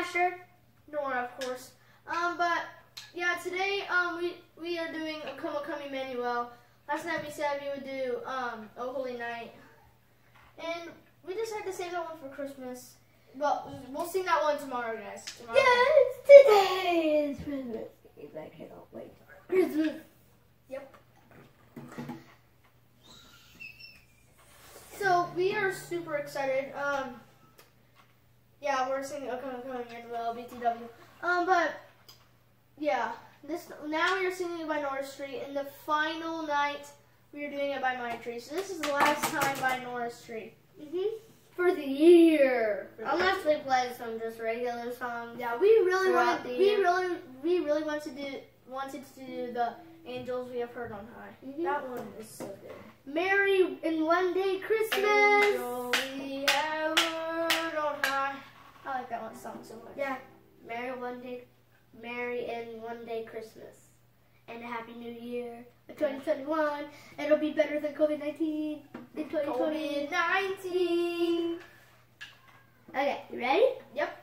Dasher. Nora, of course. Um, but yeah, today um we we are doing a Come Come Emmanuel. Last night we said we would do um Oh Holy Night, and we decided to save that one for Christmas. But we'll sing that one tomorrow, guys. Tomorrow. Yes, today is Christmas Eve. I cannot wait. Christmas. Yep. So we are super excited. Um, we're singing "O Come Come Emmanuel" BTW. Um, but yeah, this now we are singing it by Norris Street, and the final night we are doing it by My Tree. So this is the last time by Norris Street. Mhm. For the year. Unless we play some just regular songs. Yeah, we really wanted. We year. really, we really wanted to do wanted to do the angels we have heard on high. Mhm. That one is so good. Merry and one day Christmas. Angel we have heard on high. I like that song so much. Yeah. Merry one day, Merry and one day Christmas, and a Happy New Year, of 2021. It'll be better than COVID 19 in 2020. COVID nineteen. Okay, you ready? Yep.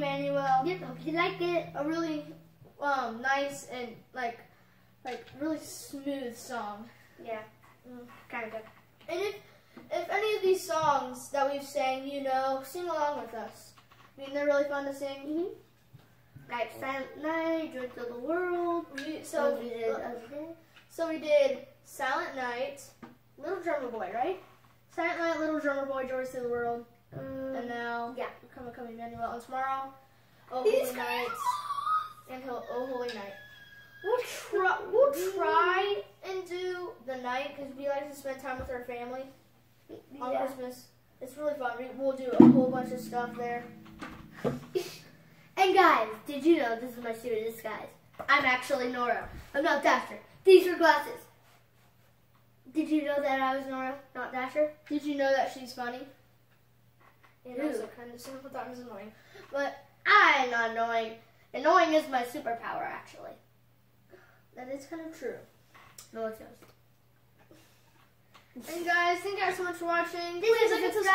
Come, O Come, Emmanuel. Yep, hope you like it. A really um, nice and like like really smooth song. Yeah, Mm. kind of. And if if any of these songs that we've sang, you know, sing along with us. I mean, they're really fun to sing. Mm-hmm. Like Silent Night, Joy to the World. We, So so we did other so we did Silent Night, Little Drummer Boy, right? Silent Night, Little Drummer Boy, Joys to the World, Um, and now yeah. Come, Come Emmanuel. And tomorrow, Oh Holy Night, and Ho- Oh Holy Night. We'll try. We'll try and do the night because we like to spend time with our family on Yeah. Christmas. It's really fun. We, we'll do a whole bunch of stuff there. And guys, did you know this is my secret disguise? I'm actually Nora. I'm not Dasher. These are glasses. Did you know that I was Nora, not Dasher? Did you know that she's funny? And Ew. also kind of sometimes annoying. But I'm not annoying. Annoying is my superpower, actually. That is kind of true. No, what's yours? And guys, thank you guys so much for watching. Please Please like and subscribe.